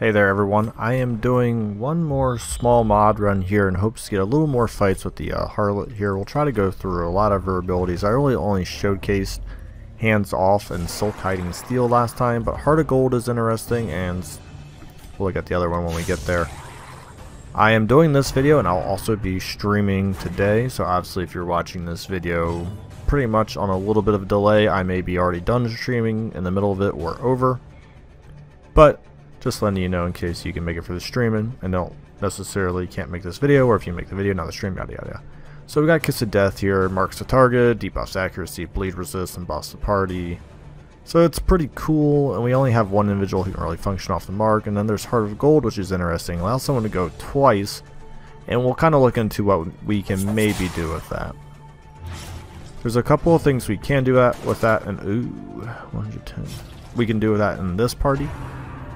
Hey there everyone, I am doing one more small mod run here in hopes to get a little more fights with the uh, Harlot here. We'll try to go through a lot of her abilities. I really only showcased Hands Off and Silk Hiding Steel last time, but Heart of Gold is interesting and we'll look at the other one when we get there. I am doing this video and I'll also be streaming today, so obviously if you're watching this video pretty much on a little bit of delay, I may be already done streaming in the middle of it or over. But just letting you know in case you can make it for the streaming and don't necessarily can't make this video, or if you make the video, not the stream, yada yada. So we got Kiss of Death here, marks the target, debuffs accuracy, bleed resist, and boss the party. So it's pretty cool, and we only have one individual who can really function off the mark, and then there's Heart of Gold, which is interesting. Allows someone to go twice, and we'll kind of look into what we can maybe do with that. There's a couple of things we can do that with that, and ooh, 110. We can do that in this party.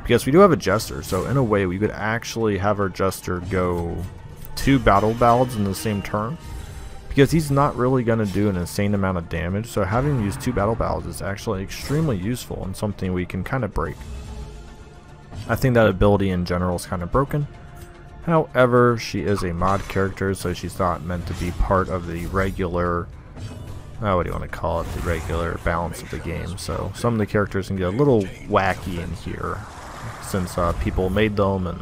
Because we do have a Jester, so in a way we could actually have our Jester go two Battle Ballads in the same turn. Because he's not really going to do an insane amount of damage, so having him use two Battle Ballads is actually extremely useful and something we can kind of break. I think that ability in general is kind of broken. However, she is a mod character, so she's not meant to be part of the regular uh, what do you want to call it, the regular balance of the game. So some of the characters can get a little wacky in here since uh, people made them and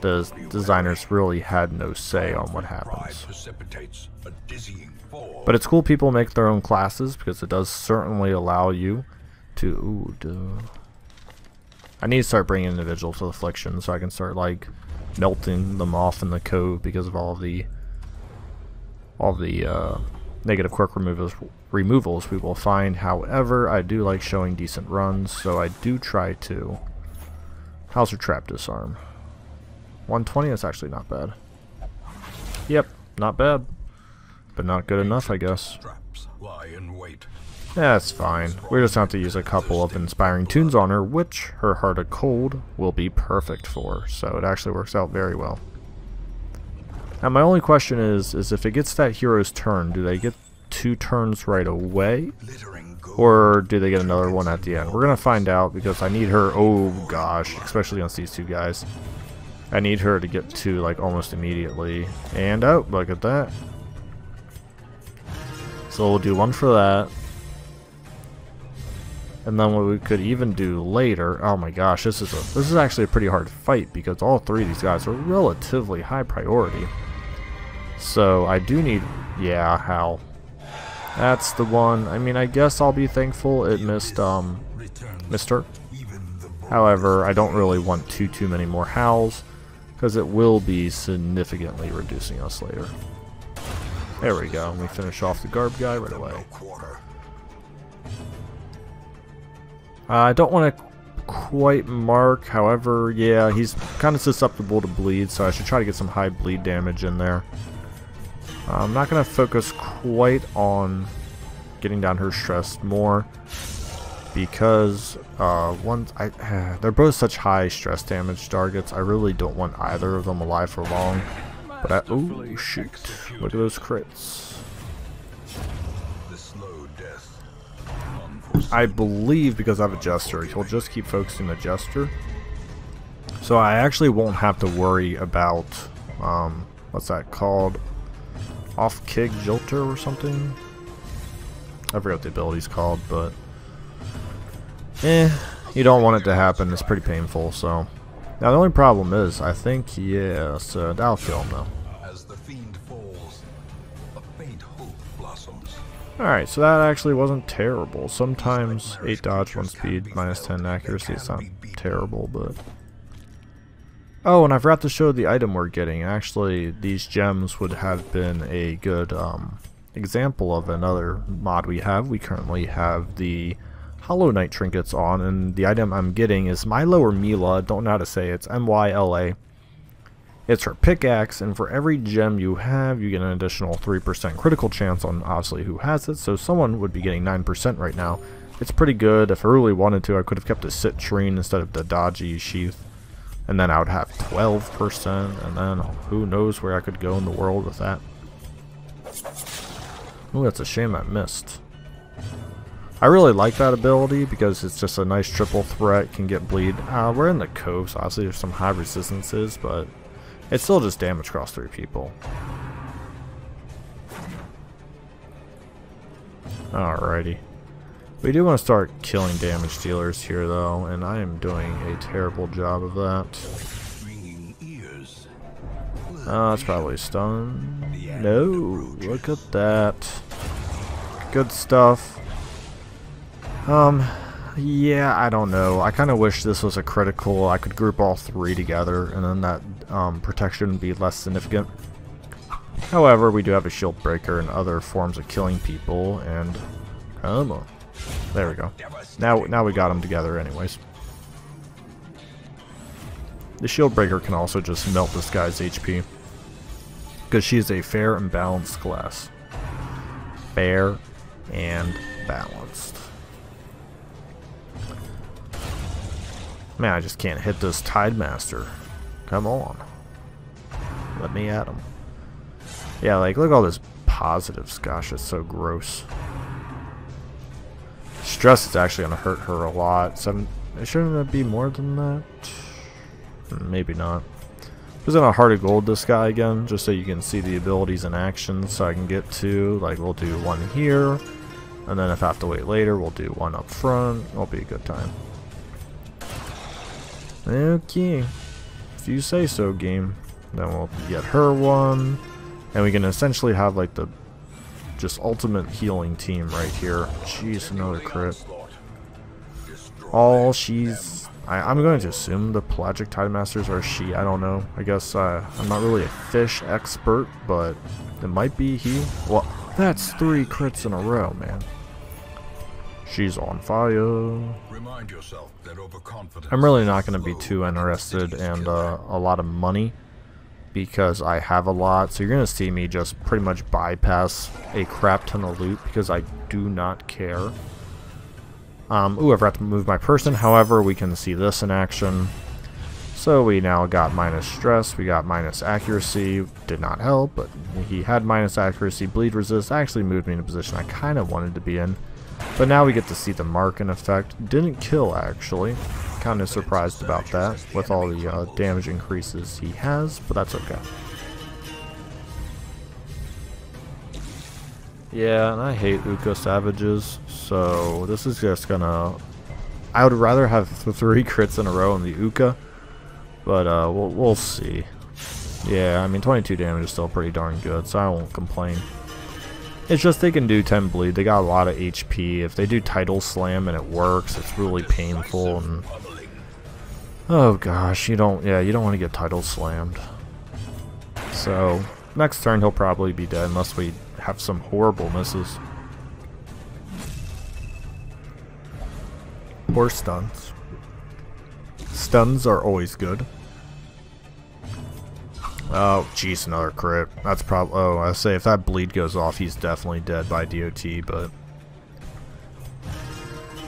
the designers really had no say on what happens. But it's cool people make their own classes because it does certainly allow you to... Ooh, duh. I need to start bringing individuals to affliction so I can start like melting them off in the code because of all the all the uh, negative quirk removals removals we will find. However, I do like showing decent runs, so I do try to How's her trap disarm? 120, that's actually not bad. Yep, not bad. But not good enough, I guess. That's fine. We just have to use a couple of inspiring tunes on her, which her Heart of Gold will be perfect for. So it actually works out very well. Now my only question is, is if it gets that hero's turn, do they get two turns right away? Or do they get another one at the end? We're going to find out because I need her, oh gosh, especially against these two guys. I need her to get to like almost immediately. And oh, look at that. So we'll do one for that. And then what we could even do later, oh my gosh, this is a this is actually a pretty hard fight because all three of these guys are relatively high priority. So I do need, yeah, how that's the one. I mean, I guess I'll be thankful it missed, um, Mister. However, I don't really want too, too many more howls, because it will be significantly reducing us later. There we go. We finish off the garb guy right away. Uh, I don't want to quite mark, however, yeah, he's kind of susceptible to bleed, so I should try to get some high bleed damage in there. I'm not going to focus quite on getting down her stress more because uh, one, I, they're both such high stress damage targets. I really don't want either of them alive for long. But I, oh shoot! Look at those crits. I believe because I have a Jester, he'll just keep focusing the Jester. So I actually won't have to worry about, um, what's that called? Off kick jolter or something. I forgot what the ability's called, but eh, you don't want it to happen. It's pretty painful. So now the only problem is, I think yeah, so that'll kill him though. Alright, so that actually wasn't terrible. Sometimes 8 dodge, 1 speed, minus 10 accuracy, it's not terrible, but Oh, and I forgot to show the item we're getting. Actually, these gems would have been a good um, example of another mod we have. We currently have the Hollow Knight trinkets on, and the item I'm getting is Myla or Mila, don't know how to say it. it's M-Y-L-A. It's her pickaxe, and for every gem you have, you get an additional 3% critical chance on obviously who has it, so someone would be getting 9% right now. It's pretty good. If I really wanted to, I could have kept a citrine instead of the dodgy sheath and then I would have 12%, and then who knows where I could go in the world with that. Oh, that's a shame I missed. I really like that ability because it's just a nice triple threat, can get bleed. Uh, we're in the coast, obviously there's some high resistances, but it's still just damage across three people. Alrighty. We do want to start killing damage dealers here though, and I am doing a terrible job of that. Uh, it's probably stun. No, look at that. Good stuff. Um, yeah, I don't know. I kind of wish this was a critical. I could group all three together, and then that um, protection would be less significant. However, we do have a shield breaker and other forms of killing people, and come on. There we go. Now, now we got them together anyways. The shield breaker can also just melt this guy's HP. Because she is a fair and balanced class. Fair and balanced. Man, I just can't hit this Tide Master. Come on. Let me at him. Yeah, like, look at all this positives. Gosh, it's so gross. Stress is actually going to hurt her a lot. Seven, shouldn't it be more than that? Maybe not. Just gonna heart of gold this guy again, just so you can see the abilities in action. So I can get to like we'll do one here, and then if I have to wait later, we'll do one up front. It'll be a good time. Okay, if you say so, game. Then we'll get her one, and we can essentially have like the just ultimate healing team right here. Jeez, another crit. All she's... I, am going to assume the Pelagic Tide Masters are she. I don't know. I guess uh, I'm not really a fish expert, but it might be he. Well, that's three crits in a row, man. She's on fire. I'm really not going to be too interested in uh, a lot of money because I have a lot. So you're going to see me just pretty much bypass a crap ton of loot because I do not care. Um, ooh, I forgot to move my person. However, we can see this in action. So we now got minus stress, we got minus accuracy, did not help, but he had minus accuracy, bleed resist, actually moved me in a position I kind of wanted to be in. But now we get to see the mark in effect. Didn't kill, actually kind of surprised about that with all the uh, damage increases he has, but that's okay. Yeah, and I hate Uka Savages, so this is just gonna... I would rather have three crits in a row in the Uka, but uh, we'll, we'll see. Yeah, I mean 22 damage is still pretty darn good, so I won't complain. It's just they can do 10 bleed, they got a lot of HP. If they do Tidal Slam and it works, it's really painful and Oh gosh, you don't, yeah, you don't want to get Tidal slammed. So, next turn he'll probably be dead unless we have some horrible misses. Or stuns. Stuns are always good. Oh, jeez, another crit. That's probably, oh, I say if that bleed goes off, he's definitely dead by DOT, but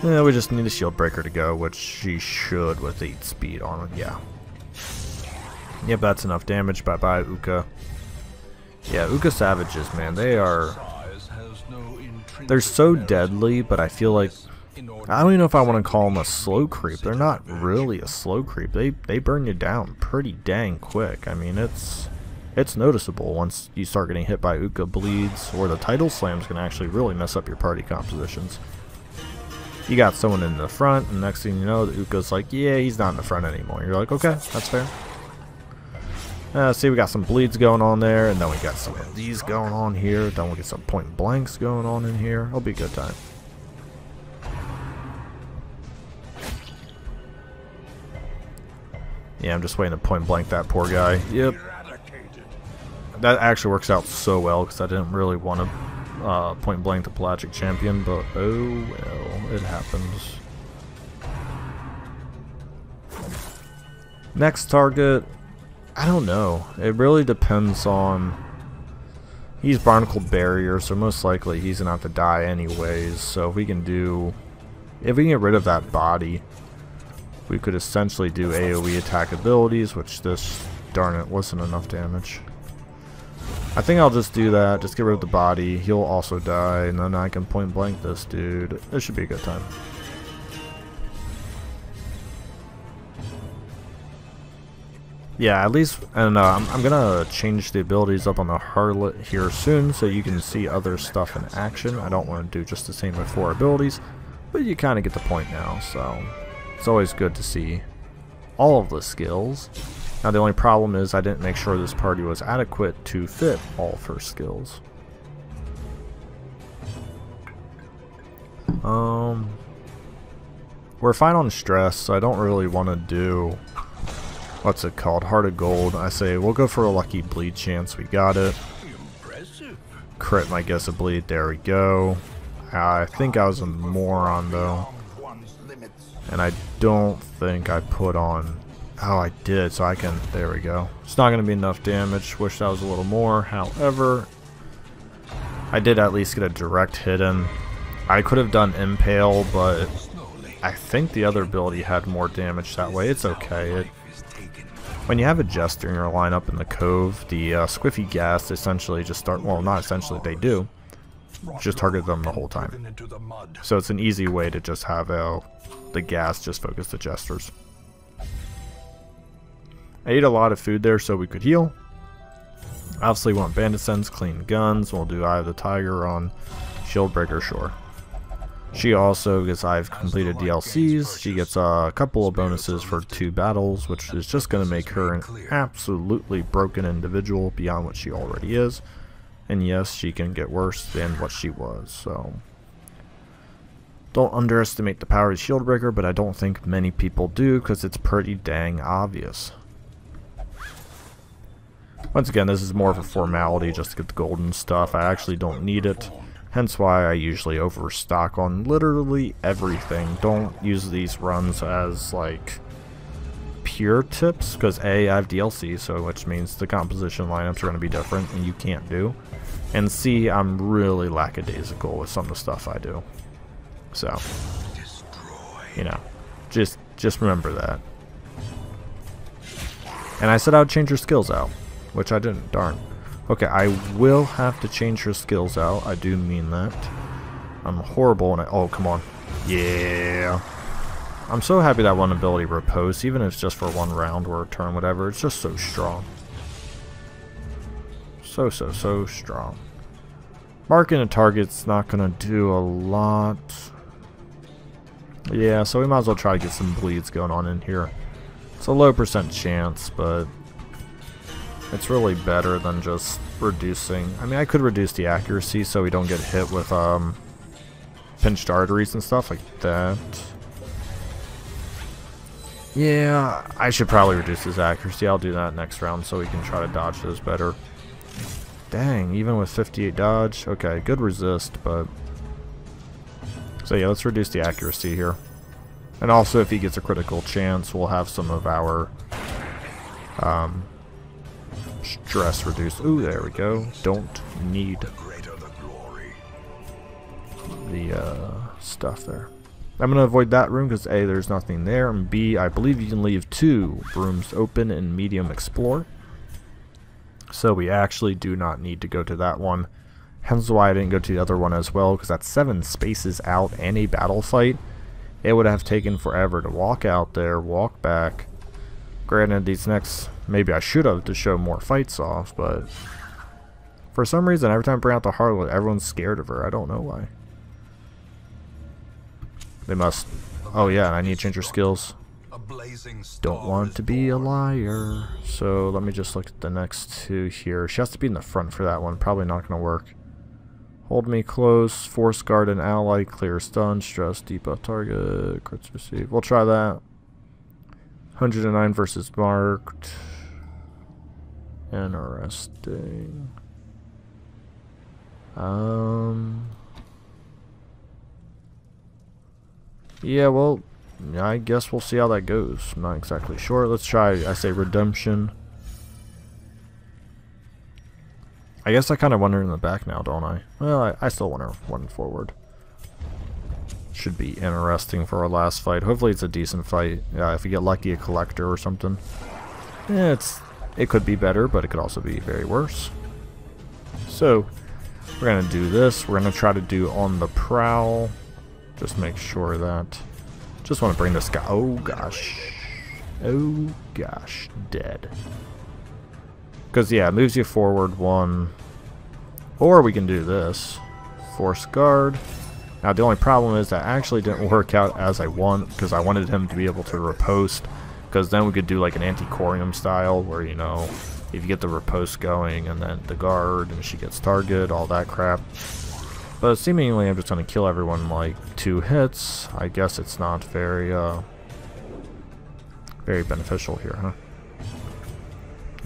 yeah, we just need a shield breaker to go, which she should with 8 speed on it, yeah. Yep, that's enough damage. Bye-bye, Uka. Yeah, Uka Savages, man, they are... They're so deadly, but I feel like... I don't even know if I want to call them a slow creep. They're not really a slow creep. They, they burn you down pretty dang quick. I mean, it's... It's noticeable once you start getting hit by Uka bleeds, or the Tidal Slam's can actually really mess up your party compositions you got someone in the front, and next thing you know, the Uka's like, yeah, he's not in the front anymore. You're like, okay, that's fair. Uh, see, we got some bleeds going on there, and then we got some of these going on here. Then we get some point blanks going on in here. It'll be a good time. Yeah, I'm just waiting to point blank that poor guy. Yep. That actually works out so well, because I didn't really want to uh, point blank the pelagic champion, but oh well, it happens. Next target, I don't know. It really depends on... He's Barnacle Barrier, so most likely he's gonna have to die anyways. So if we can do... If we can get rid of that body, we could essentially do AoE attack abilities, which this, darn it, wasn't enough damage. I think I'll just do that, just get rid of the body, he'll also die, and then I can point blank this dude. This should be a good time. Yeah, at least, and uh, I'm, I'm gonna change the abilities up on the Harlot here soon so you can see other stuff in action. I don't want to do just the same with four abilities, but you kind of get the point now, so it's always good to see all of the skills. Now the only problem is I didn't make sure this party was adequate to fit all her skills. Um, we're fine on stress, so I don't really want to do, what's it called, Heart of Gold. I say we'll go for a lucky bleed chance, we got it. Crit might guess a bleed, there we go. I think I was a moron though. And I don't think I put on Oh, I did, so I can... There we go. It's not going to be enough damage. Wish that was a little more. However, I did at least get a direct hit in. I could have done Impale, but I think the other ability had more damage that way. It's okay. It, when you have a Jester in your lineup in the Cove, the uh, Squiffy Ghast essentially just start... Well, not essentially, they do. Just target them the whole time. So it's an easy way to just have uh, the gas just focus the Jesters. I ate a lot of food there so we could heal. Obviously, want bandit sense, clean guns. We'll do Eye of the Tiger on Shieldbreaker Shore. She also gets I've completed DLCs. She gets a couple of bonuses for two battles, which is just going to make her an absolutely broken individual beyond what she already is. And yes, she can get worse than what she was, so... Don't underestimate the power of Shieldbreaker, but I don't think many people do because it's pretty dang obvious. Once again, this is more of a formality just to get the golden stuff. I actually don't need it. Hence why I usually overstock on literally everything. Don't use these runs as, like, pure tips, because A, I have DLC, so which means the composition lineups are going to be different, and you can't do. And C, I'm really lackadaisical with some of the stuff I do. So, you know, just just remember that. And I said I would change your skills out. Which I didn't, darn. Okay, I will have to change her skills out. I do mean that. I'm horrible and I- oh, come on. Yeah. I'm so happy that one ability repose, even if it's just for one round or a turn, whatever. It's just so strong. So, so, so strong. Marking a target's not to do a lot. Yeah, so we might as well try to get some bleeds going on in here. It's a low percent chance, but it's really better than just reducing. I mean, I could reduce the accuracy so we don't get hit with um, pinched arteries and stuff like that. Yeah, I should probably reduce his accuracy. I'll do that next round so we can try to dodge those better. Dang, even with 58 dodge. Okay, good resist, but... So yeah, let's reduce the accuracy here. And also, if he gets a critical chance, we'll have some of our um, Stress reduced. Ooh, there we go. Don't need the uh, stuff there. I'm going to avoid that room because A, there's nothing there, and B, I believe you can leave two rooms open in Medium Explore. So we actually do not need to go to that one. Hence why I didn't go to the other one as well, because that's seven spaces out and a battle fight. It would have taken forever to walk out there, walk back. Granted, these next Maybe I should have to show more fights off, but for some reason, every time I bring out the Harlot, everyone's scared of her. I don't know why. They must... Oh yeah, I need to change her skills. Don't want to be a liar. So let me just look at the next two here. She has to be in the front for that one. Probably not going to work. Hold me close. Force guard an ally. Clear stun. Stress. Debuff target. Crits receive. We'll try that. 109 versus marked. Interesting. Um. Yeah, well, I guess we'll see how that goes. I'm not exactly sure. Let's try, I say, Redemption. I guess I kind of wonder in the back now, don't I? Well, I, I still want run forward. Should be interesting for our last fight. Hopefully it's a decent fight. Yeah, if we get lucky, a collector or something. Yeah, it's it could be better, but it could also be very worse. So, we're going to do this. We're going to try to do on the prowl. Just make sure that... Just want to bring this guy... Oh, gosh. Oh, gosh. Dead. Because, yeah, it moves you forward one. Or we can do this. Force guard. Now, the only problem is that actually didn't work out as I want, because I wanted him to be able to riposte because then we could do like an anti-corium style, where, you know, if you get the riposte going, and then the guard, and she gets target, all that crap. But seemingly I'm just going to kill everyone like two hits. I guess it's not very, uh, very beneficial here, huh?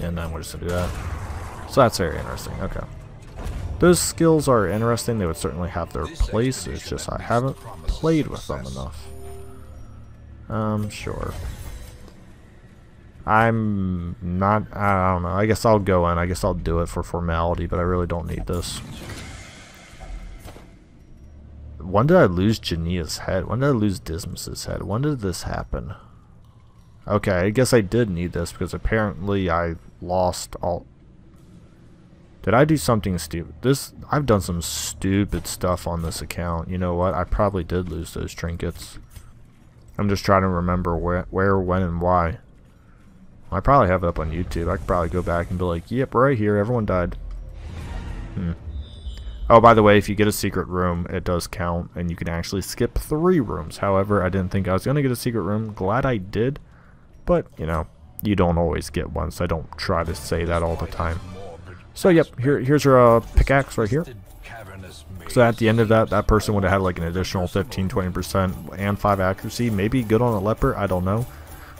And then we're just to do that. So that's very interesting, okay. Those skills are interesting, they would certainly have their place, it's just I haven't played with them enough. Um, sure. I'm not, I don't know, I guess I'll go in, I guess I'll do it for formality, but I really don't need this. When did I lose Jania's head? When did I lose Dismas's head? When did this happen? Okay, I guess I did need this because apparently I lost all... Did I do something stupid? This I've done some stupid stuff on this account. You know what? I probably did lose those trinkets. I'm just trying to remember where, where when, and why. I probably have it up on YouTube. I could probably go back and be like, yep, right here, everyone died. Hmm. Oh, by the way, if you get a secret room, it does count, and you can actually skip three rooms. However, I didn't think I was going to get a secret room. Glad I did. But, you know, you don't always get one, so I don't try to say that all the time. So, yep, here, here's your uh, pickaxe right here. So at the end of that, that person would have had like an additional 15-20% and 5 accuracy. Maybe good on a leper, I don't know.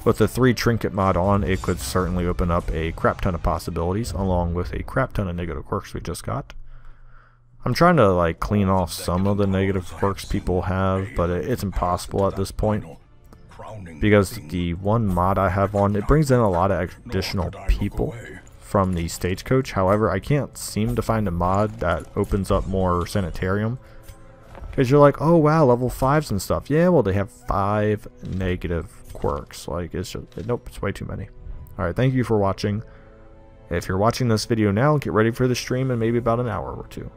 With the 3 trinket mod on, it could certainly open up a crap ton of possibilities, along with a crap ton of negative quirks we just got. I'm trying to like clean off some of the negative quirks people have, but it's impossible at this point because the one mod I have on, it brings in a lot of additional people from the stagecoach. However, I can't seem to find a mod that opens up more sanitarium. Because you're like, oh wow, level 5s and stuff. Yeah, well they have 5 negative quirks. Like, it's just, nope, it's way too many. Alright, thank you for watching. If you're watching this video now, get ready for the stream in maybe about an hour or two.